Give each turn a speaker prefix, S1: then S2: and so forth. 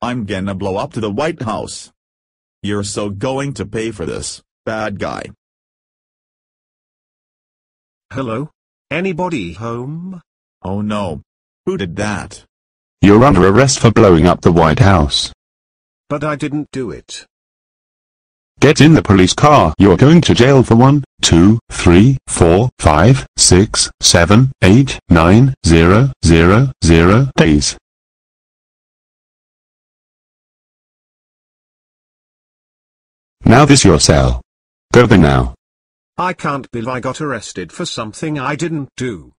S1: I'm gonna blow up to the White House. You're so going to pay for this, bad guy.
S2: Hello? Anybody home?
S1: Oh no. Who did that?
S3: You're under arrest for blowing up the White House.
S2: But I didn't do it.
S3: Get in the police car. You're going to jail for one, two, three, four, five, six, seven, eight, nine, zero, zero, zero days. Now this your cell. Go there now.
S2: I can't believe I got arrested for something I didn't do.